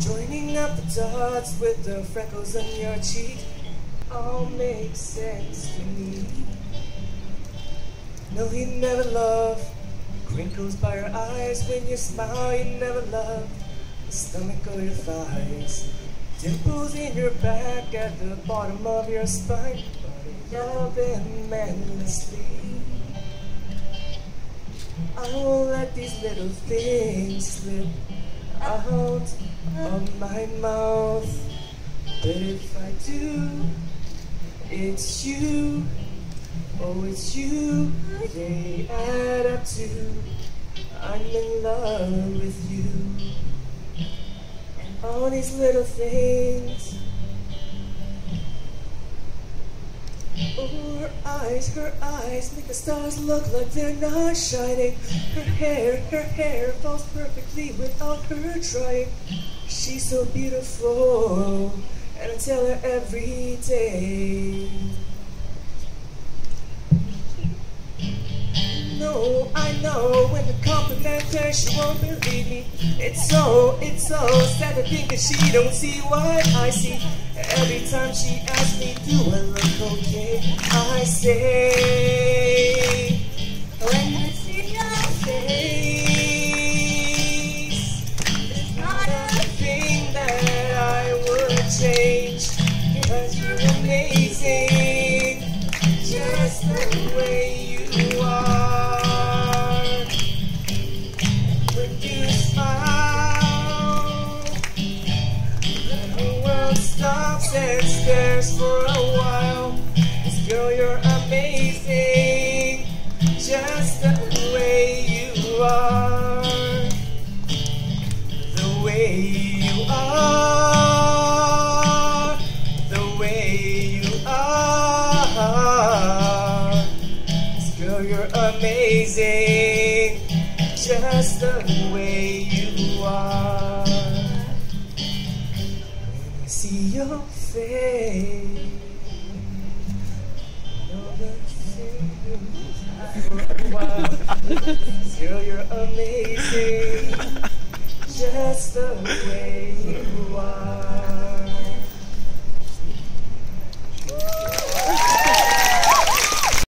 Joining up the dots with the freckles on your cheek all makes sense to me. No, he never loved Wrinkles by your eyes when you smile, you never love the stomach or your thighs. Dimples in your back at the bottom of your spine, but them endlessly. I won't let these little things slip out of my mouth. But if I do, it's you. Oh, it's you they add up to. I'm in love with you. And all these little things. Oh, her eyes, her eyes make the stars look like they're not shining. Her hair, her hair falls perfectly without her trying. She's so beautiful, and I tell her every day. Know, I know when the compliment her, she won't believe me. It's so, it's so sad to think that she don't see what I see. Every time she asks me, do I look okay? I say, and for a while. 'Cause girl, you're amazing, just the way you are. The way you are, the way you are. 'Cause girl, you're amazing, just the way while. Girl, you're amazing, just the way